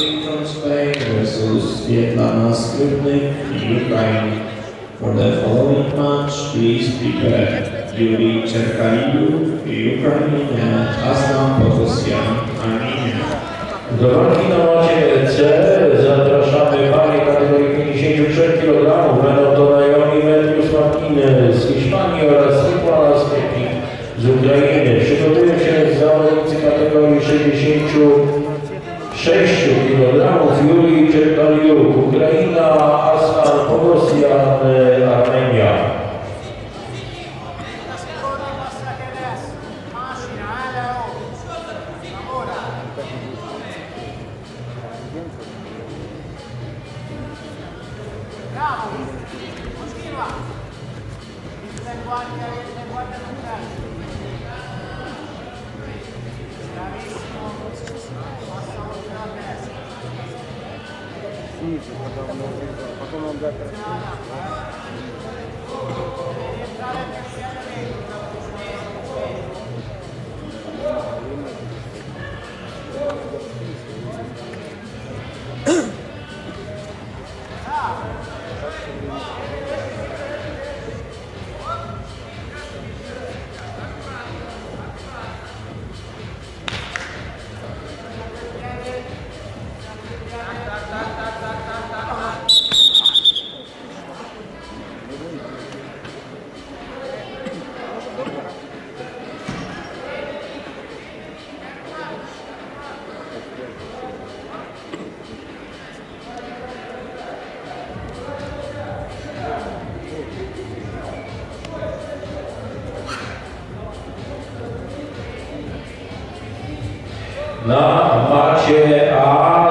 from Spain versus Svetlana Skripnik, Ukraine. For the following match, please prepare Yuri Cherkaliu, Ukraine, and Aslan Potosyan, Armenia. Do walki na macie C zapraszamy panie kategorii 53 kg. Będą to Naomi Metrius Martinez z Hiszpanii oraz Svetlana Skripnik z Ukrainy. Przygotują się zawodnicy kategorii 66 kg. 6 kg fiori Cercalioc, Ucraina, Aslan, Prosian, eh, Armenia. Bravo, continua. Guarda, guarda, guarda, guarda. Потом он дать Na macie A